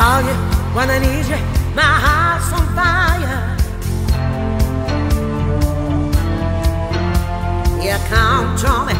call you when I need you. My heart's on fire. You can't draw me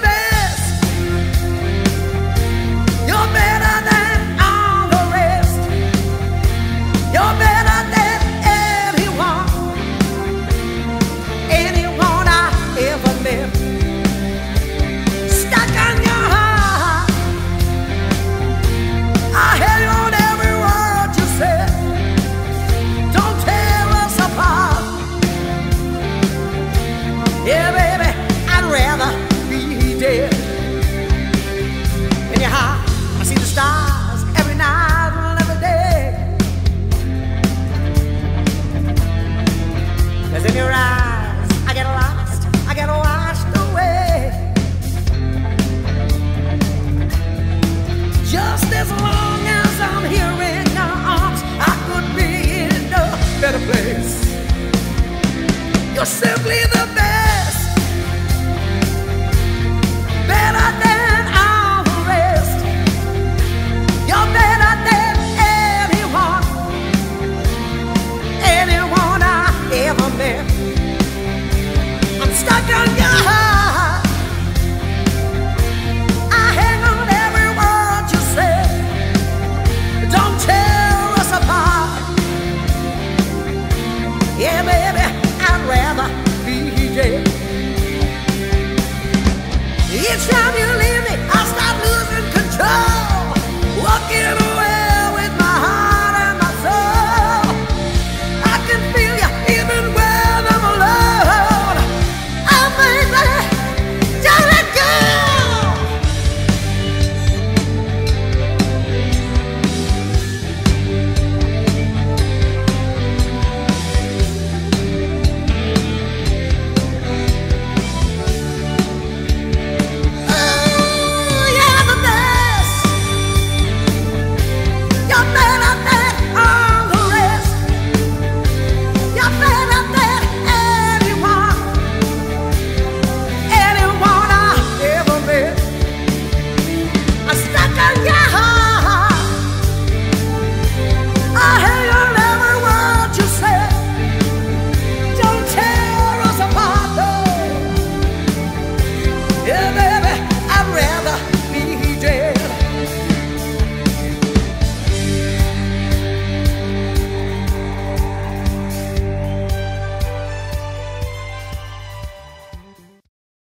on your heart. moeda